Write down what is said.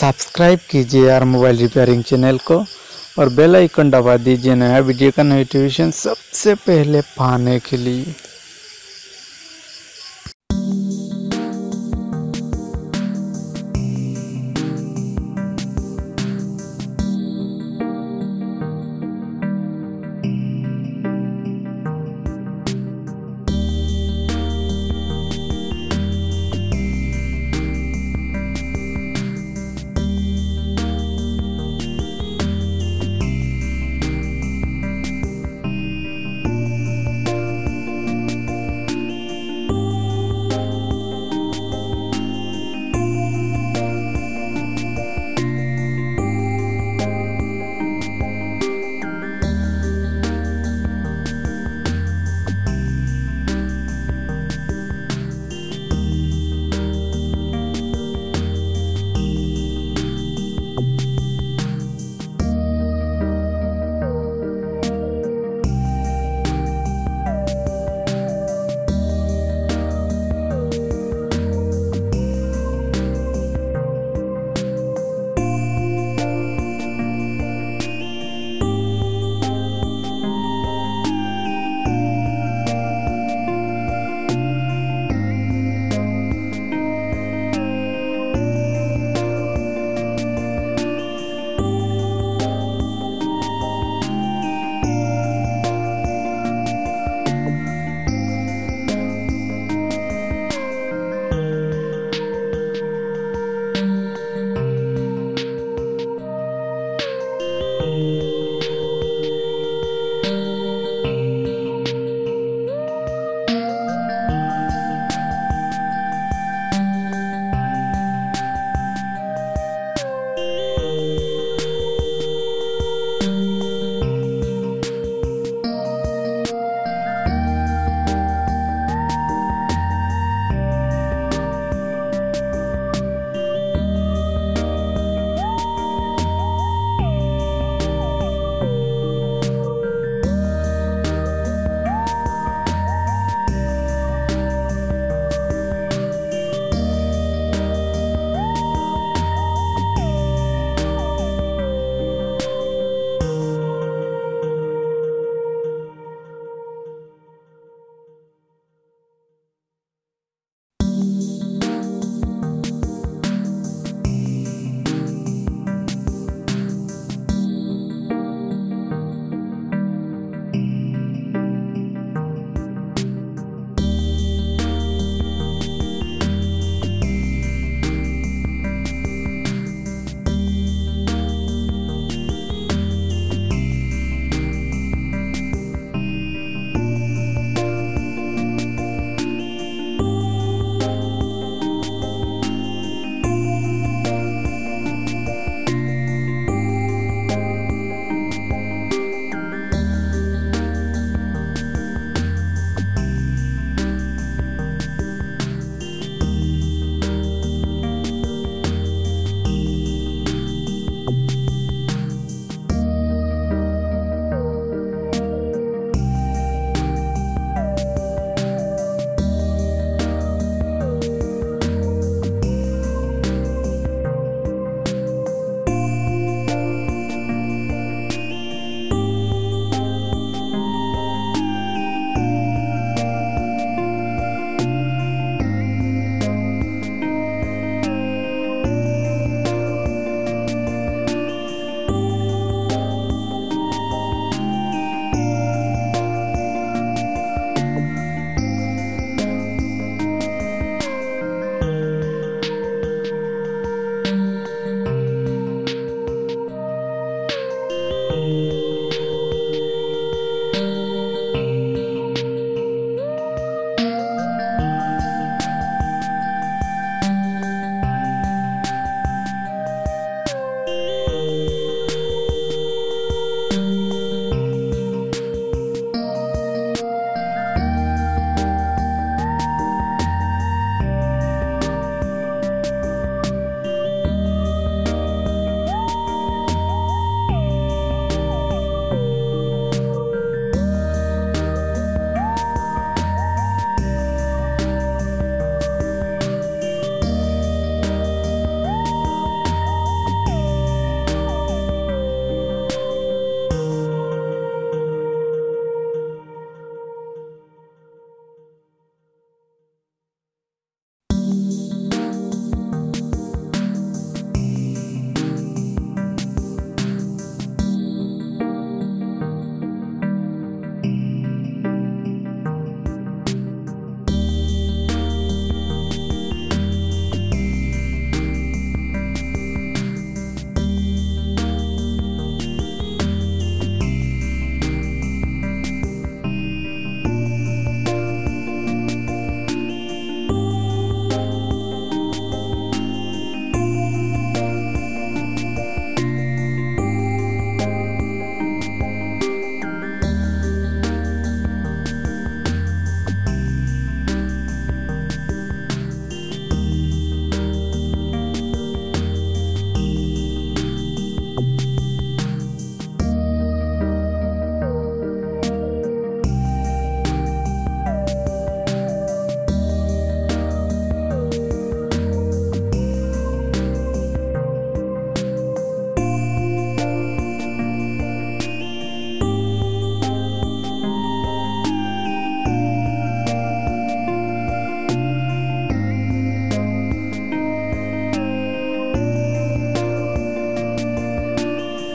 Subscribe कीजिए यार mobile repairing channel को और बेल आइकन दबा दीजिए नया वीडियो का नोटिफिकेशन सबसे पहले पाने के लिए।